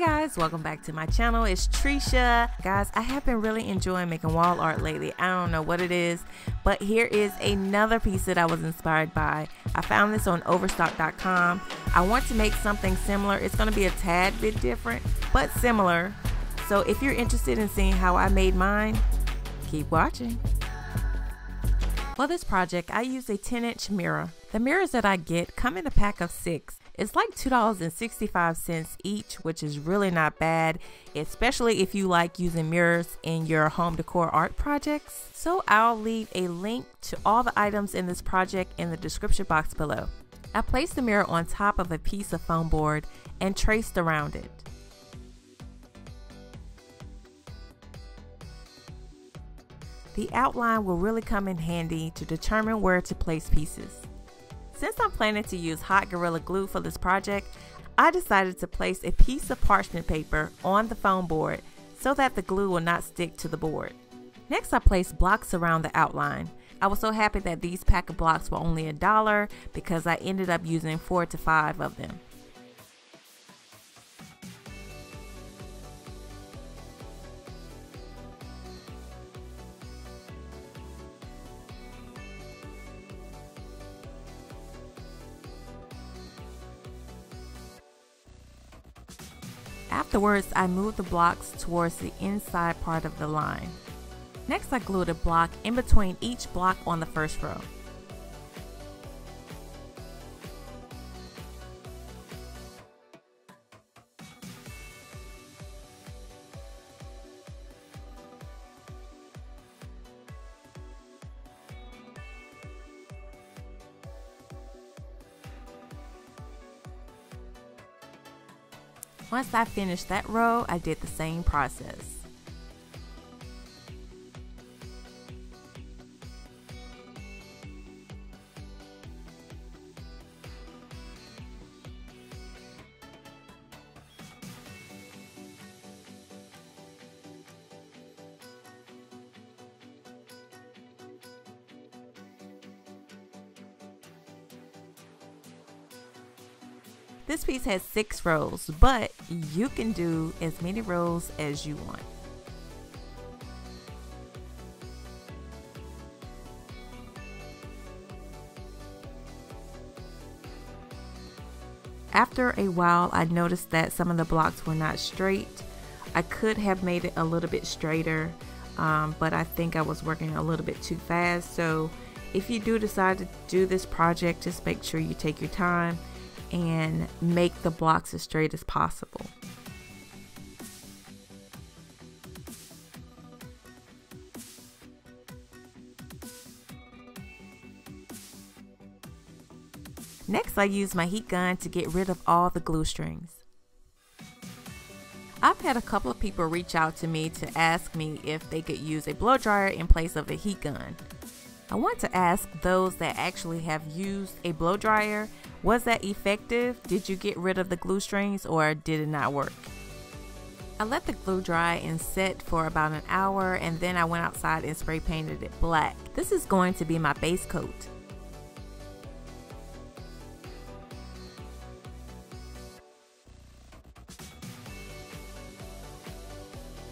guys, welcome back to my channel. It's Tresha. Guys, I have been really enjoying making wall art lately. I don't know what it is, but here is another piece that I was inspired by. I found this on overstock.com. I want to make something similar. It's going to be a tad bit different, but similar. So if you're interested in seeing how I made mine, keep watching. For this project, I use a 10 inch mirror. The mirrors that I get come in a pack of six. It's like $2.65 each, which is really not bad, especially if you like using mirrors in your home decor art projects. So I'll leave a link to all the items in this project in the description box below. I placed the mirror on top of a piece of foam board and traced around it. The outline will really come in handy to determine where to place pieces. Since I'm planning to use hot Gorilla Glue for this project, I decided to place a piece of parchment paper on the foam board so that the glue will not stick to the board. Next I placed blocks around the outline. I was so happy that these pack of blocks were only a dollar because I ended up using four to five of them. Afterwards, I moved the blocks towards the inside part of the line. Next, I glued a block in between each block on the first row. Once I finished that row, I did the same process. This piece has six rows, but you can do as many rows as you want. After a while, I noticed that some of the blocks were not straight. I could have made it a little bit straighter, um, but I think I was working a little bit too fast. So if you do decide to do this project, just make sure you take your time and make the blocks as straight as possible. Next, I use my heat gun to get rid of all the glue strings. I've had a couple of people reach out to me to ask me if they could use a blow dryer in place of a heat gun. I want to ask those that actually have used a blow dryer was that effective? Did you get rid of the glue strings or did it not work? I let the glue dry and set for about an hour and then I went outside and spray painted it black. This is going to be my base coat.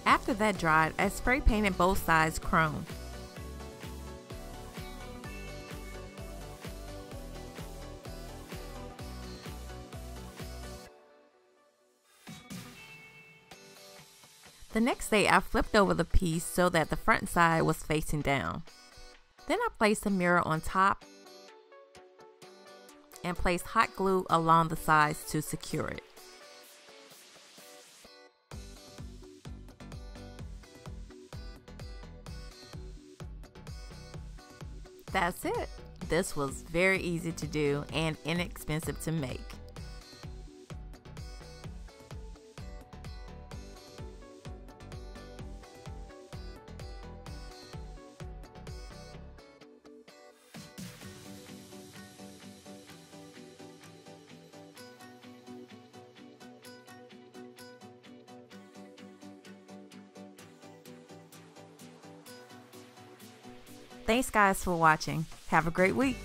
After that dried, I spray painted both sides chrome. The next day I flipped over the piece so that the front side was facing down. Then I placed a mirror on top and placed hot glue along the sides to secure it. That's it. This was very easy to do and inexpensive to make. Thanks guys for watching. Have a great week.